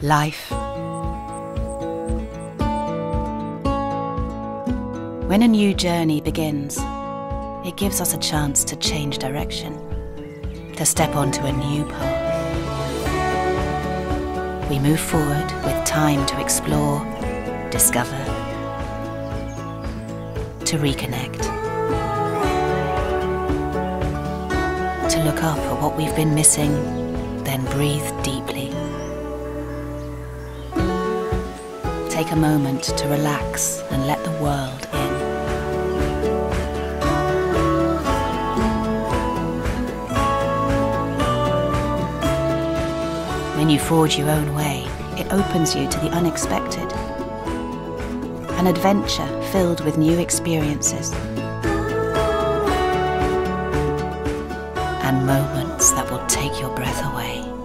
Life. When a new journey begins, it gives us a chance to change direction, to step onto a new path. We move forward with time to explore, discover, to reconnect, to look up at what we've been missing, then breathe deeply. Take a moment to relax and let the world in. When you forge your own way, it opens you to the unexpected. An adventure filled with new experiences. And moments away.